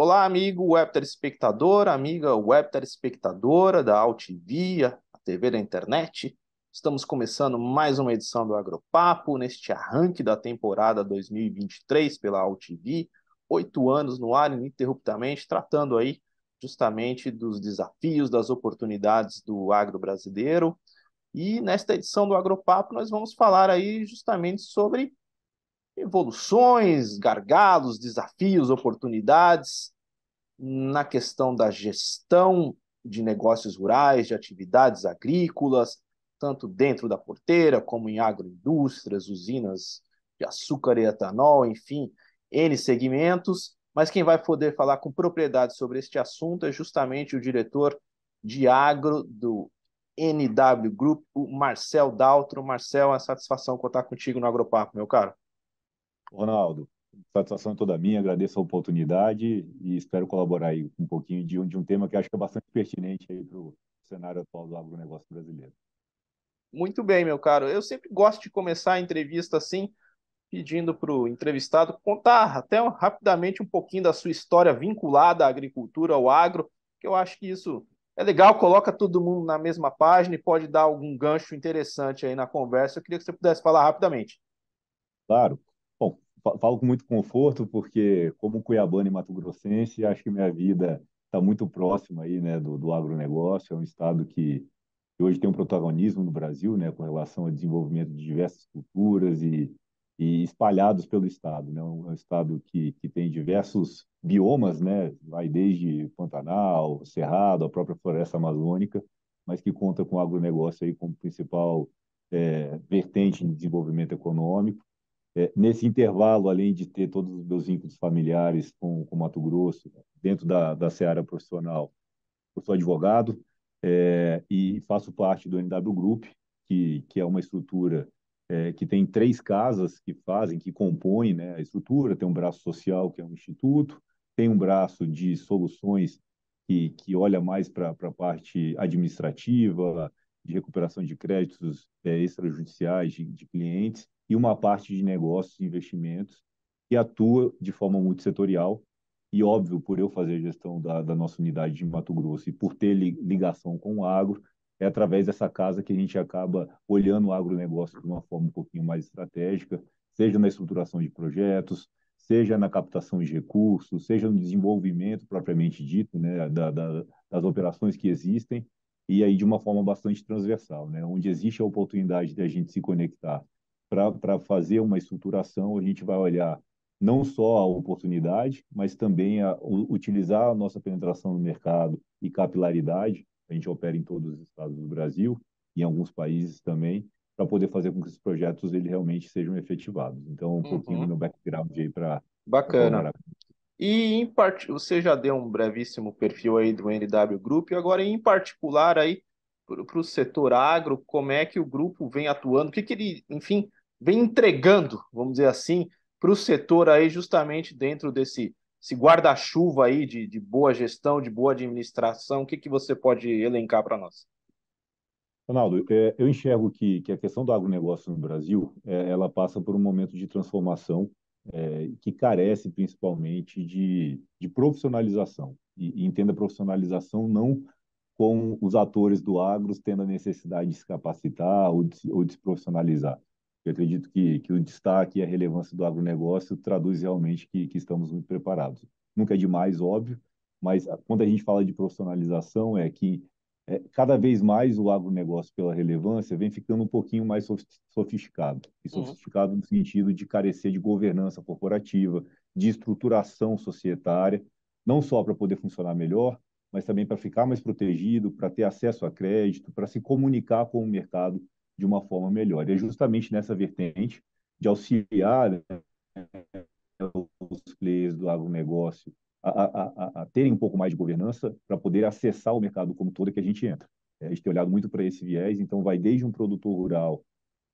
Olá, amigo web telespectador, amiga web telespectadora da AltV, a TV da internet. Estamos começando mais uma edição do Agropapo, neste arranque da temporada 2023 pela AltV. Oito anos no ar ininterruptamente, tratando aí justamente dos desafios, das oportunidades do agro brasileiro. E nesta edição do Agropapo nós vamos falar aí justamente sobre evoluções, gargalos, desafios, oportunidades na questão da gestão de negócios rurais, de atividades agrícolas, tanto dentro da porteira como em agroindústrias, usinas de açúcar e etanol, enfim, N segmentos. Mas quem vai poder falar com propriedade sobre este assunto é justamente o diretor de agro do NW Group, o Marcel Daltro. Marcel, é uma satisfação contar contigo no Agropapo, meu caro. Ronaldo, satisfação é toda minha, agradeço a oportunidade e espero colaborar aí um pouquinho de um, de um tema que acho que é bastante pertinente aí para o cenário atual do agronegócio brasileiro. Muito bem, meu caro. Eu sempre gosto de começar a entrevista assim, pedindo para o entrevistado contar até rapidamente um pouquinho da sua história vinculada à agricultura, ao agro, que eu acho que isso é legal, coloca todo mundo na mesma página e pode dar algum gancho interessante aí na conversa. Eu queria que você pudesse falar rapidamente. Claro falo com muito conforto, porque como cuiabano e mato-grossense, acho que minha vida está muito próxima aí, né, do, do agronegócio. É um estado que, hoje tem um protagonismo no Brasil, né, com relação ao desenvolvimento de diversas culturas e, e espalhados pelo estado. Né, um, estado que, que tem diversos biomas, né, vai desde Pantanal, Cerrado, a própria floresta amazônica, mas que conta com o agronegócio aí como principal é, vertente de desenvolvimento econômico é, nesse intervalo, além de ter todos os meus vínculos familiares com, com Mato Grosso, dentro da, da seara profissional, eu sou advogado é, e faço parte do NW Group, que, que é uma estrutura é, que tem três casas que fazem, que compõem né, a estrutura. Tem um braço social, que é um instituto, tem um braço de soluções que, que olha mais para a parte administrativa, de recuperação de créditos é, extrajudiciais de, de clientes, e uma parte de negócios e investimentos que atua de forma multissetorial. E, óbvio, por eu fazer gestão da, da nossa unidade de Mato Grosso e por ter ligação com o agro, é através dessa casa que a gente acaba olhando o agronegócio de uma forma um pouquinho mais estratégica, seja na estruturação de projetos, seja na captação de recursos, seja no desenvolvimento propriamente dito, né, da, da, das operações que existem, e aí de uma forma bastante transversal, né, onde existe a oportunidade de a gente se conectar para fazer uma estruturação, a gente vai olhar não só a oportunidade, mas também a, utilizar a nossa penetração no mercado e capilaridade. A gente opera em todos os estados do Brasil em alguns países também, para poder fazer com que esses projetos ele realmente sejam efetivados. Então, um uhum. pouquinho do meu background aí para. Bacana. E em part... você já deu um brevíssimo perfil aí do NW Group, e agora em particular aí para o setor agro, como é que o grupo vem atuando, o que, que ele, enfim, vem entregando, vamos dizer assim, para o setor aí justamente dentro desse guarda-chuva aí de, de, boa gestão, de boa administração, o que, que você pode elencar para nós? Ronaldo, é, eu enxergo que, que a questão do agronegócio no Brasil, é, ela passa por um momento de transformação é, que carece principalmente de, de profissionalização. E, e entenda profissionalização não com os atores do agro tendo a necessidade de se capacitar ou de, ou de se profissionalizar, eu acredito que, que o destaque e a relevância do agronegócio traduz realmente que, que estamos muito preparados. Nunca é demais, óbvio, mas quando a gente fala de profissionalização, é que é, cada vez mais o agronegócio, pela relevância, vem ficando um pouquinho mais sofisticado. E uhum. sofisticado uhum. no sentido de carecer de governança corporativa, de estruturação societária, não só para poder funcionar melhor, mas também para ficar mais protegido, para ter acesso a crédito, para se comunicar com o mercado de uma forma melhor. E é justamente nessa vertente de auxiliar né, os players do agronegócio a, a, a, a terem um pouco mais de governança para poder acessar o mercado como todo que a gente entra. É, a gente tem olhado muito para esse viés, então vai desde um produtor rural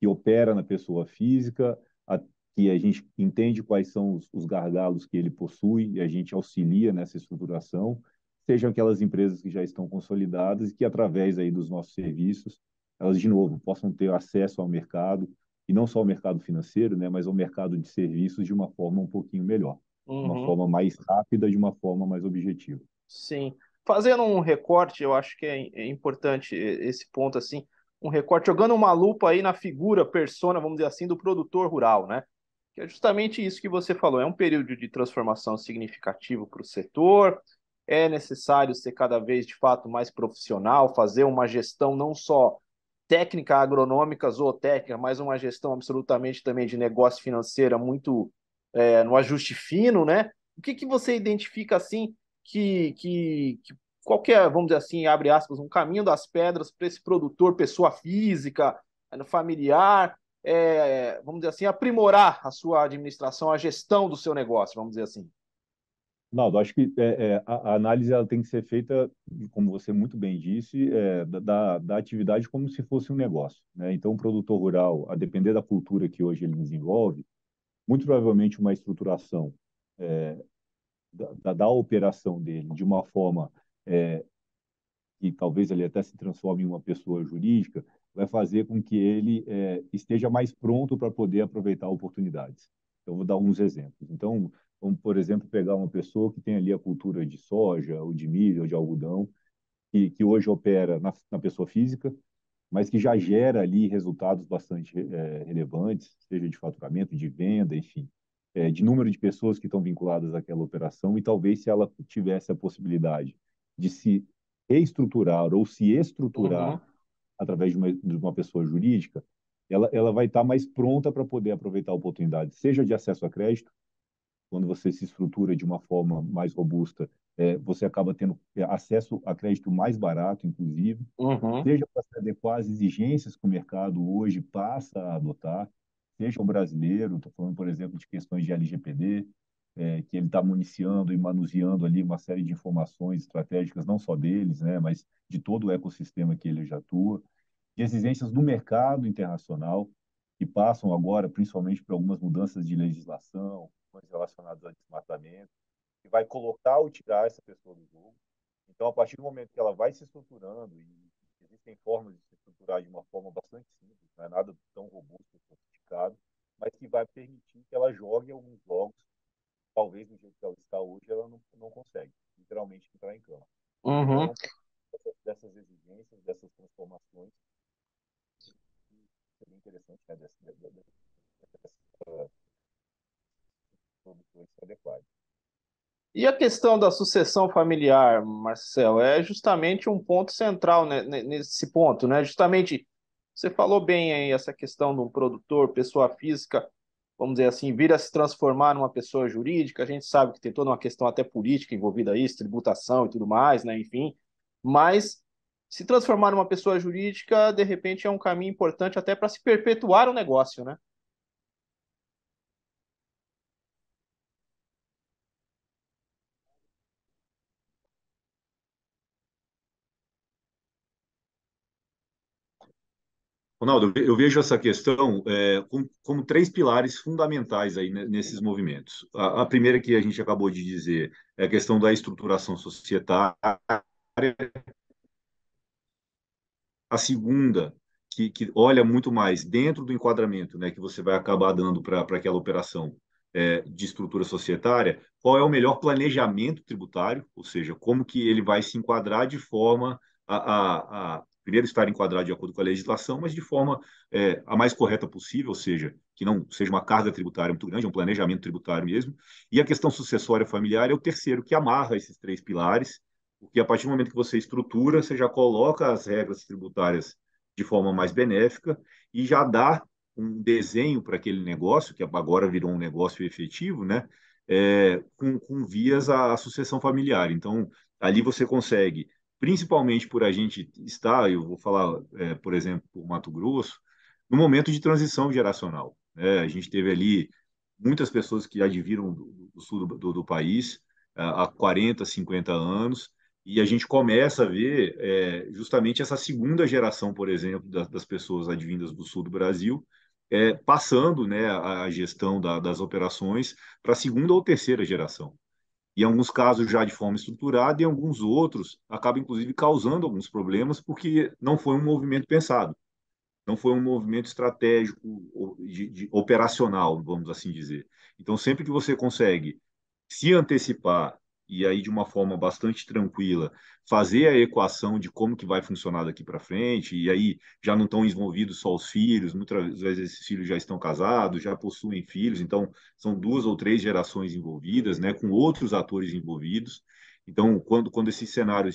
que opera na pessoa física, a, que a gente entende quais são os, os gargalos que ele possui e a gente auxilia nessa estruturação, sejam aquelas empresas que já estão consolidadas e que através aí dos nossos serviços elas, de novo, possam ter acesso ao mercado, e não só ao mercado financeiro, né, mas ao mercado de serviços de uma forma um pouquinho melhor. uhum. uma forma mais rápida, de uma forma mais objetiva. Sim. Fazendo um recorte, eu acho que é, é importante esse ponto assim, um recorte jogando uma lupa aí na figura, persona, vamos dizer assim, do produtor rural, né? Que é justamente isso que você falou, é um período de transformação significativo para o setor, é necessário ser cada vez de fato mais profissional, fazer uma gestão não só técnica agronômica, zootécnica, mas uma gestão absolutamente também de negócio financeira muito é, no ajuste fino, né? O que, que você identifica assim que, que, que qualquer, vamos dizer assim, abre aspas, um caminho das pedras para esse produtor, pessoa física, familiar, é, vamos dizer assim, aprimorar a sua administração, a gestão do seu negócio, vamos dizer assim? Naldo, acho que é, é, a, análise ela tem que ser feita, como você muito bem disse, é, da, da atividade como se fosse um negócio. Né? Então, o produtor rural, a depender da cultura que hoje ele desenvolve, muito provavelmente uma estruturação é, da, da, operação dele de uma forma é, que talvez ele até se transforme em uma pessoa jurídica, vai fazer com que ele é, esteja mais pronto para poder aproveitar oportunidades. Então, vou dar uns exemplos. Então, Vamos, por exemplo, pegar uma pessoa que tem ali a cultura de soja, ou de milho, ou de algodão, que, que hoje opera na, na pessoa física, mas que já gera ali resultados bastante é, relevantes, seja de faturamento, de venda, enfim, é, de número de pessoas que estão vinculadas àquela operação, e talvez se ela tivesse a possibilidade de se reestruturar ou se estruturar uhum. através de uma, de uma pessoa jurídica, ela, ela vai estar mais pronta para poder aproveitar a oportunidade, seja de acesso a crédito, quando você se estrutura de uma forma mais robusta, é, você acaba tendo é, acesso a crédito mais barato, inclusive, uhum. seja para se adequar às exigências que o mercado hoje passa a adotar, seja o brasileiro, estou falando, por exemplo, de questões de LGPD, é, que ele está municiando e manuseando ali uma série de informações estratégicas, não só deles, né, mas de todo o ecossistema que ele já atua, e exigências do mercado internacional, que passam agora, principalmente por algumas mudanças de legislação, questões relacionadas ao desmatamento, que vai colocar ou tirar essa pessoa do jogo. Então, a partir do momento que ela vai se estruturando, e existem formas de se estruturar de uma forma bastante simples, não é nada tão robusto, sofisticado, mas que vai permitir que ela jogue alguns jogos, talvez do jeito que ela está hoje, ela não, não consegue, literalmente, entrar em campo. Uhum. Então, dessas exigências, dessas transformações, seria interessante, né, dessa, dessa, dessa adequados. E a questão da sucessão familiar, Marcel, é justamente um ponto central né, nesse ponto, né? Justamente, você falou bem aí essa questão de um produtor, pessoa física, vamos dizer assim, vir a se transformar numa pessoa jurídica. A gente sabe que tem toda uma questão até política envolvida isso, tributação e tudo mais, né? Enfim, mas se transformar numa pessoa jurídica, de repente, é um caminho importante até para se perpetuar o negócio, né? Ronaldo, eu vejo essa questão é, como, como, três pilares fundamentais aí nesses movimentos. A, a, primeira que a gente acabou de dizer é a questão da estruturação societária. A segunda, que, que olha muito mais dentro do enquadramento né, que você vai acabar dando para aquela operação é, de estrutura societária, qual é o melhor planejamento tributário, ou seja, como que ele vai se enquadrar de forma a, a, a primeiro, estar enquadrado de acordo com a legislação, mas de forma é, a mais correta possível, ou seja, que não seja uma carga tributária muito grande, é um planejamento tributário mesmo. E a questão sucessória familiar é o terceiro, que amarra esses três pilares, porque a partir do momento que você estrutura, você já coloca as regras tributárias de forma mais benéfica e já dá um desenho para aquele negócio, que agora virou um negócio efetivo, né? É, com, com vias à, à sucessão familiar. Então, ali você consegue principalmente por a gente estar, eu vou falar, é, por exemplo, por Mato Grosso, no momento de transição geracional. Né? A gente teve ali muitas pessoas que adviram do, do sul do, do, do país há 40, 50 anos, e a gente começa a ver é, justamente essa segunda geração, por exemplo, das, das pessoas advindas do sul do Brasil, é, passando né, a, a gestão da, das operações para a segunda ou terceira geração em alguns casos já de forma estruturada, e alguns outros acaba inclusive causando alguns problemas porque não foi um movimento pensado, não foi um movimento estratégico, de, de, operacional, vamos assim dizer. Então, sempre que você consegue se antecipar e aí de uma forma bastante tranquila fazer a equação de como que vai funcionar daqui para frente e aí já não estão envolvidos só os filhos, muitas vezes esses filhos já estão casados, já possuem filhos, então são duas ou três gerações envolvidas, né, com outros atores envolvidos. Então, quando quando esse cenário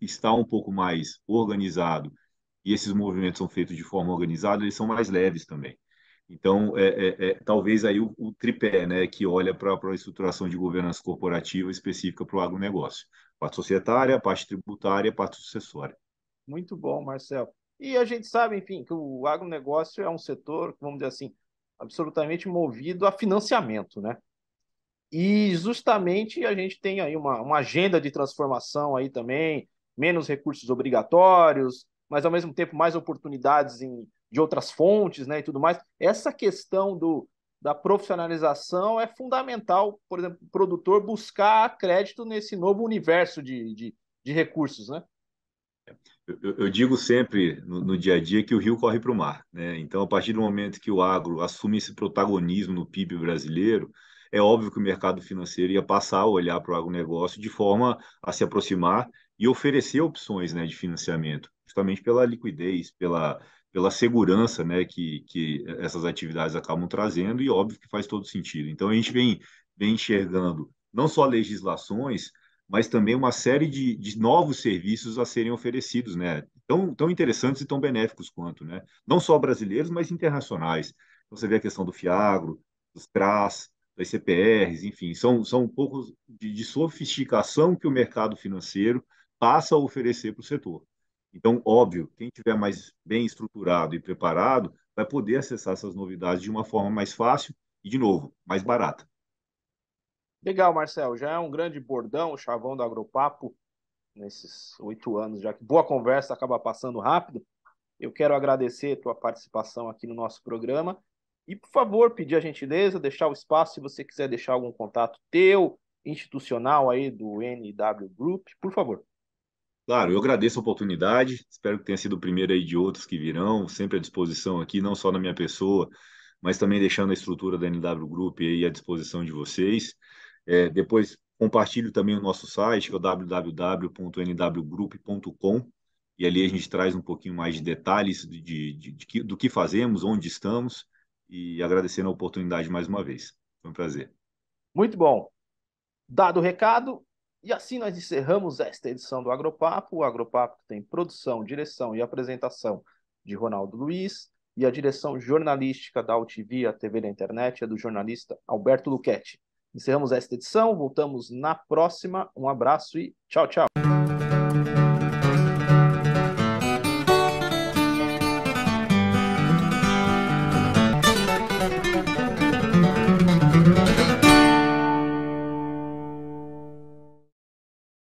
está um pouco mais organizado e esses movimentos são feitos de forma organizada, eles são mais leves também. Então, é, é, é, talvez aí o, o, tripé, né, que olha para a estruturação de governança corporativa específica para o agronegócio. Parte societária, parte tributária, parte sucessória. Muito bom, Marcelo. E a gente sabe, enfim, que o agronegócio é um setor, vamos dizer assim, absolutamente movido a financiamento, né? E justamente a gente tem aí uma, uma agenda de transformação aí também, menos recursos obrigatórios, mas ao mesmo tempo mais oportunidades em de outras fontes né, e tudo mais. Essa questão do, da profissionalização é fundamental, por exemplo, o produtor buscar crédito nesse novo universo de, de, de recursos, né? Eu, eu, digo sempre no, no, dia a dia que o rio corre para o mar, né? Então, a partir do momento que o agro assume esse protagonismo no PIB brasileiro, é óbvio que o mercado financeiro ia passar a olhar para o agronegócio de forma a se aproximar e oferecer opções né, de financiamento, justamente pela liquidez, pela, pela segurança né, que, que essas atividades acabam trazendo, e óbvio que faz todo sentido. Então, a gente vem, vem enxergando não só legislações, mas também uma série de, de novos serviços a serem oferecidos, né? Tão, tão interessantes e tão benéficos quanto, né? Não só brasileiros, mas internacionais. Então, você vê a questão do FIAGRO, dos CRAS, das CPRs, enfim, são, são um pouco de, de sofisticação que o mercado financeiro passa a oferecer para o setor. Então, óbvio, quem tiver mais bem estruturado e preparado vai poder acessar essas novidades de uma forma mais fácil e, de novo, mais barata. Legal, Marcel. Já é um grande bordão, o chavão do Agropapo, nesses oito anos, já que boa conversa acaba passando rápido. Eu quero agradecer a tua participação aqui no nosso programa. E, por favor, pedir a gentileza, deixar o espaço, se você quiser deixar algum contato teu, institucional aí do NW Group, por favor. Claro, eu agradeço a oportunidade, espero que tenha sido o primeiro aí de outros que virão, sempre à disposição aqui, não só na minha pessoa, mas também deixando a estrutura da NW Group aí à disposição de vocês. É, depois compartilho também o nosso site, que é o www.nwgroup.com, e ali a gente traz um pouquinho mais de detalhes de, de, de, de, do que fazemos, onde estamos, e agradecendo a oportunidade mais uma vez. Foi um prazer. Muito bom. Dado o recado, e assim nós encerramos esta edição do Agropapo. O Agropapo tem produção, direção e apresentação de Ronaldo Luiz e a direção jornalística da UTV, a TV da internet, é do jornalista Alberto Luchetti. Encerramos esta edição, voltamos na próxima. Um abraço e tchau, tchau.